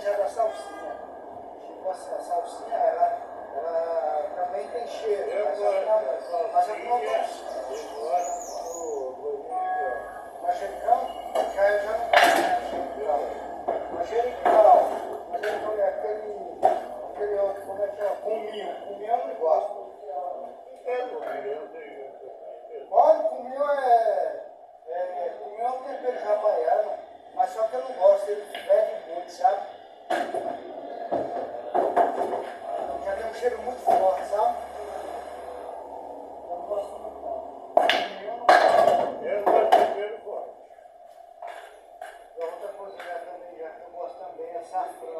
já da salsinha. Tipo assim, a salsinha, ela, ela também tem cheiro. Eu mas gosto da. Mas eu gosto é manjericão. já, eu já não gosto manjericão. Manjericão é aquele, aquele outro, como é que é? Cominho. Cominho eu não gosto. Olha, cominho é... É, é cominho é um tempero já baiano. Mas só que eu não gosto, ele perde muito, sabe? Já